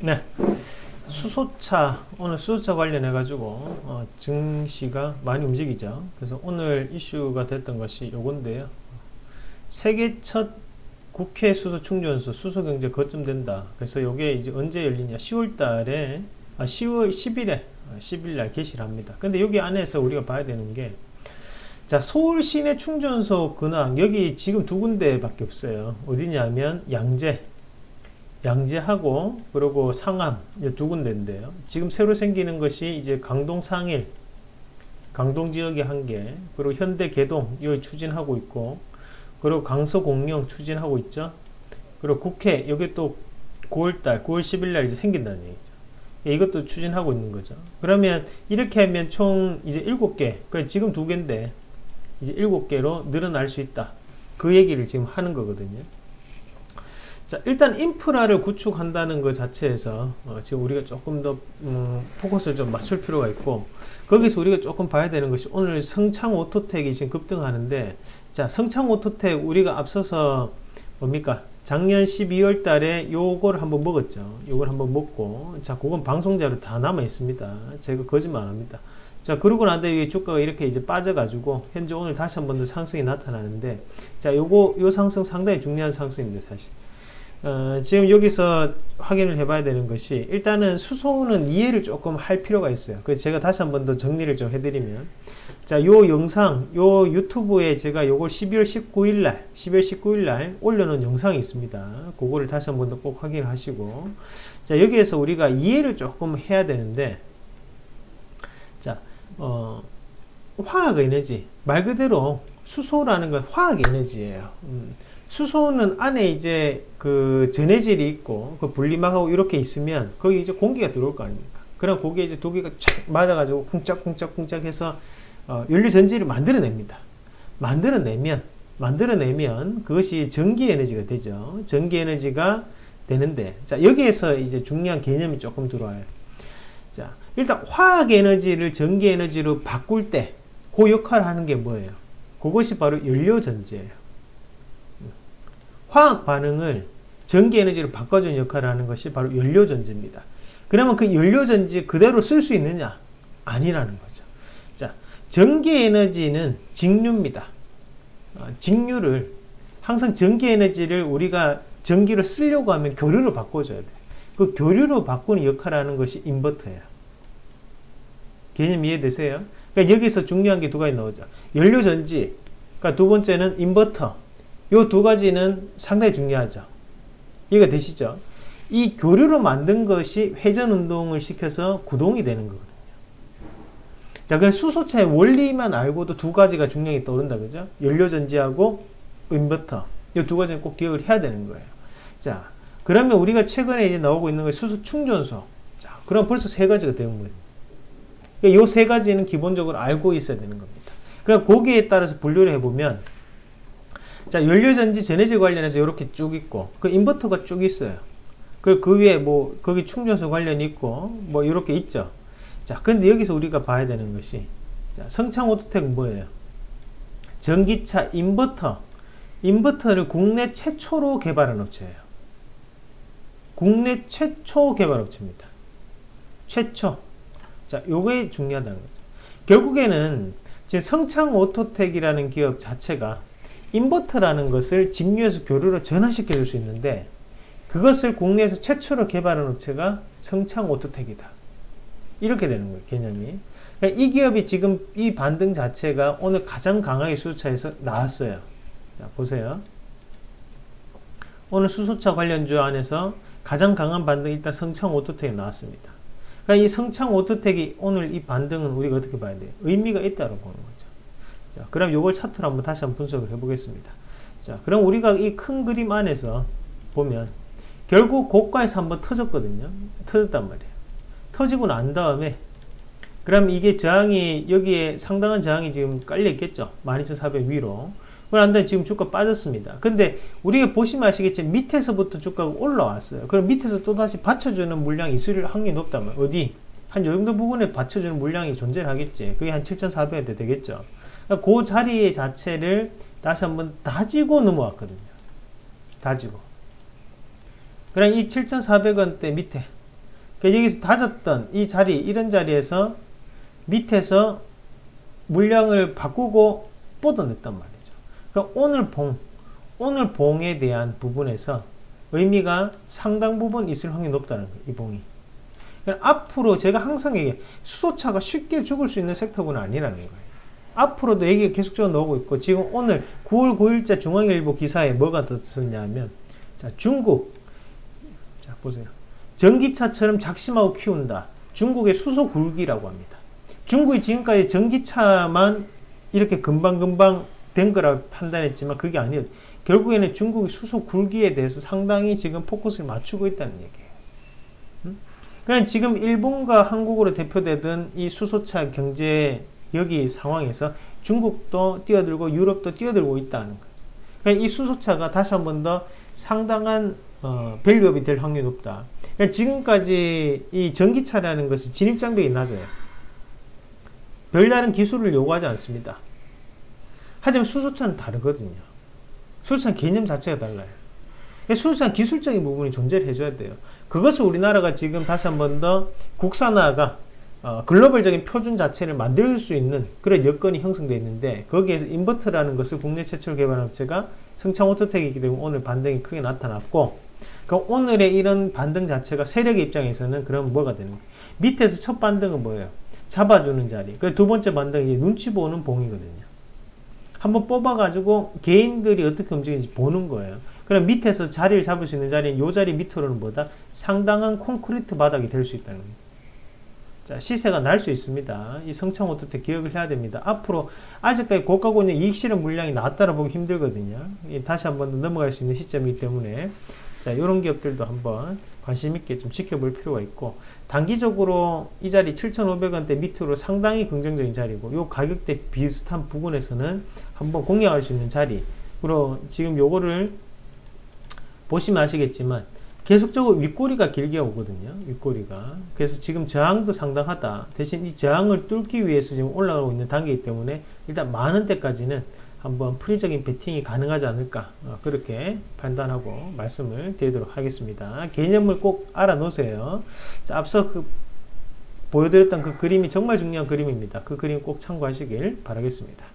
네. 수소차 오늘 수소차 관련해 가지고 어, 증시가 많이 움직이죠. 그래서 오늘 이슈가 됐던 것이 요건데요. 세계 첫 국회 수소 충전소 수소 경제 거점된다. 그래서 요게 이제 언제 열리냐? 10월 달에 아 10월 10일에 10일 날 개시를 합니다. 근데 여기 안에서 우리가 봐야 되는 게 자, 서울 시내 충전소 근황 여기 지금 두 군데밖에 없어요. 어디냐면 양재 양재하고 그리고 상암 두 군데인데요. 지금 새로 생기는 것이 이제 강동 상일 강동 지역에 한 개, 그리고 현대 개동 여기 추진하고 있고, 그리고 강서 공영 추진하고 있죠. 그리고 국회 여기 또 9월달 9월 10일날 이제 생긴다는 얘기죠. 예, 이것도 추진하고 있는 거죠. 그러면 이렇게 하면 총 이제 7개, 그 지금 두 개인데 이제 7개로 늘어날 수 있다. 그 얘기를 지금 하는 거거든요. 자, 일단 인프라를 구축한다는 것 자체에서 어, 지금 우리가 조금 더 음, 포커스를 좀 맞출 필요가 있고 거기서 우리가 조금 봐야 되는 것이 오늘 성창 오토텍이 지금 급등하는데 자, 성창 오토텍 우리가 앞서서 뭡니까? 작년 12월 달에 요걸 한번 먹었죠. 요걸 한번 먹고 자, 그건 방송자로 다 남아 있습니다. 제가 거짓말 안 합니다. 자, 그러고 난 뒤에 주가가 이렇게 이제 빠져가지고, 현재 오늘 다시 한 번 더 상승이 나타나는데, 자, 요거, 요 상승 상당히 중요한 상승입니다, 사실. 어, 지금 여기서 확인을 해봐야 되는 것이 일단은 수소는 이해를 조금 할 필요가 있어요. 그 제가 다시 한 번 더 정리를 좀 해드리면 자, 요 영상, 요 유튜브에 제가 요걸 12월 19일 날, 12월 19일 날 올려놓은 영상이 있습니다. 그거를 다시 한 번 더 꼭 확인하시고 자, 여기에서 우리가 이해를 조금 해야 되는데 자, 어, 화학 에너지 말 그대로 수소라는 건 화학 에너지예요. 음. 수소는 안에 이제 그 전해질이 있고 그 분리막하고 이렇게 있으면 거기 이제 공기가 들어올 거 아닙니까? 그럼 거기에 이제 두 개가 촥 맞아가지고 쿵짝쿵짝쿵짝 해서 어, 연료 전지를 만들어냅니다. 만들어내면 만들어내면 그것이 전기 에너지가 되죠. 전기 에너지가 되는데 자 여기에서 이제 중요한 개념이 조금 들어와요. 자 일단 화학 에너지를 전기 에너지로 바꿀 때 그 역할을 하는 게 뭐예요? 그것이 바로 연료 전지예요. 화학 반응을 전기 에너지로 바꿔주는 역할을 하는 것이 바로 연료 전지입니다. 그러면 그 연료 전지 그대로 쓸 수 있느냐? 아니라는 거죠. 자, 전기 에너지는 직류입니다. 어, 직류를 항상 전기 에너지를 우리가 전기를 쓰려고 하면 교류로 바꿔줘야 돼. 그 교류로 바꾸는 역할을 하는 것이 인버터예요. 개념 이해되세요? 그러니까 여기서 중요한 게 두 가지 나오죠. 연료 전지, 그러니까 두 번째는 인버터. 요 두 가지는 상당히 중요하죠. 이해가 되시죠? 이 교류로 만든 것이 회전 운동을 시켜서 구동이 되는 거거든요. 자, 그럼 수소차의 원리만 알고도 두 가지가 중량이 떠오른다, 그죠? 연료 전지하고 인버터. 이 두 가지는 꼭 기억을 해야 되는 거예요. 자, 그러면 우리가 최근에 이제 나오고 있는 게 수소 충전소. 자, 그럼 벌써 세 가지가 되는 거예요. 그러니까 이세 가지는 기본적으로 알고 있어야 되는 겁니다. 그럼 거기에 따라서 분류를 해보면, 자, 연료전지 전해질 관련해서 이렇게 쭉 있고, 그 인버터가 쭉 있어요. 그, 그 위에 뭐, 거기 충전소 관련이 있고, 뭐, 이렇게 있죠. 자, 근데 여기서 우리가 봐야 되는 것이, 자, 성창 오토텍은 뭐예요? 전기차 인버터. 인버터를 국내 최초로 개발한 업체예요. 국내 최초 개발 업체입니다. 최초. 자, 요게 중요하다는 거죠. 결국에는 지금 성창 오토텍이라는 기업 자체가 인버터라는 것을 직류에서 교류로 전환시켜 줄 수 있는데 그것을 국내에서 최초로 개발한 업체가 성창 오토텍이다. 이렇게 되는 거예요, 개념이. 그러니까 이 기업이 지금 이 반등 자체가 오늘 가장 강하게 수소차에서 나왔어요. 자, 보세요. 오늘 수소차 관련주 안에서 가장 강한 반등이 일단 성창 오토텍이 나왔습니다. 그러니까 이 성창 오토텍이 오늘 이 반등은 우리가 어떻게 봐야 돼요? 의미가 있다고 보는 거죠. 자, 그럼 이걸 차트로 한번 다시 한번 분석을 해보겠습니다. 자, 그럼 우리가 이 큰 그림 안에서 보면 결국 고가에서 한번 터졌거든요. 터졌단 말이에요. 터지고 난 다음에 그럼 이게 저항이 여기에 상당한 저항이 지금 깔려 있겠죠. 12,400 위로. 그런 다음에 지금 주가 빠졌습니다. 근데 우리가 보시면 아시겠지만 밑에서부터 주가가 올라왔어요. 그럼 밑에서 또다시 받쳐주는 물량이 있을 확률이 높다면 어디? 한 요 정도 부분에 받쳐주는 물량이 존재하겠지. 그게 한 7,400원 되겠죠. 그러니까 그 자리 자체를 다시 한번 다지고 넘어왔거든요. 다지고. 그럼 이 7,400원대 밑에 그러니까 여기서 다졌던 이 자리 이런 자리에서 밑에서 물량을 바꾸고 뻗어냈단 말이죠. 그러니까 오늘 봉 오늘 봉에 대한 부분에서 의미가 상당 부분 있을 확률이 높다는 거예요. 이 봉이. 그러니까 앞으로 제가 항상 얘기해 수소차가 쉽게 죽을 수 있는 섹터는 아니라는 거예요. 앞으로도 얘기가 계속적으로 나오고 있고 지금 오늘 9월 9일자 중앙일보 기사에 뭐가 떴었냐면 자 중국 자 보세요. 전기차처럼 작심하고 키운다. 중국의 수소 굴기라고 합니다. 중국이 지금까지 전기차만 이렇게 금방금방 된 거라 판단했지만 그게 아니에요. 결국에는 중국이 수소 굴기에 대해서 상당히 지금 포커스를 맞추고 있다는 얘기예요. 음? 그냥 지금 일본과 한국으로 대표되던 이 수소차 경제 여기 상황에서 중국도 뛰어들고 유럽도 뛰어들고 있다는 거죠. 그러니까 이 수소차가 다시 한 번 더 상당한 어, value up이 될 확률이 높다. 그러니까 지금까지 이 전기차라는 것은 진입장벽이 낮아요. 별다른 기술을 요구하지 않습니다. 하지만 수소차는 다르거든요. 수소차 개념 자체가 달라요. 수소차 기술적인 부분이 존재를 해줘야 돼요. 그것을 우리나라가 지금 다시 한 번 더 국산화가 어, 글로벌적인 표준 자체를 만들 수 있는 그런 여건이 형성되어 있는데 거기에서 인버터라는 것을 국내 최초로 개발한 업체가 성창 오토텍이기 때문에 오늘 반등이 크게 나타났고 그 오늘의 이런 반등 자체가 세력의 입장에서는 그럼 뭐가 되는 거예요? 밑에서 첫 반등은 뭐예요? 잡아주는 자리. 그 두 번째 반등이 눈치 보는 봉이거든요. 한번 뽑아가지고 개인들이 어떻게 움직이는지 보는 거예요. 그럼 밑에서 자리를 잡을 수 있는 자리는 이 자리 밑으로는 뭐다? 상당한 콘크리트 바닥이 될 수 있다는 거예요. 자, 시세가 날 수 있습니다. 이 성창오토텍 기억을 해야 됩니다. 앞으로 아직까지 고가권의 이익 실현 물량이 나왔다라 보기 힘들거든요. 다시 한 번 더 넘어갈 수 있는 시점이기 때문에 자, 이런 기업들도 한번 관심 있게 좀 지켜볼 필요가 있고 단기적으로 이 자리 7,500원대 밑으로 상당히 긍정적인 자리고 요 가격대 비슷한 부분에서는 한번 공략할 수 있는 자리 그리고 지금 요거를 보시면 아시겠지만 계속적으로 윗꼬리가 길게 오거든요. 윗꼬리가. 그래서 지금 저항도 상당하다. 대신 이 저항을 뚫기 위해서 지금 올라가고 있는 단계이기 때문에 일단 많은 때까지는 한번 프리적인 베팅이 가능하지 않을까 어, 그렇게 판단하고 말씀을 드리도록 하겠습니다. 개념을 꼭 알아놓으세요. 자, 앞서 그 보여드렸던 그 그림이 정말 중요한 그림입니다. 그 그림 꼭 참고하시길 바라겠습니다.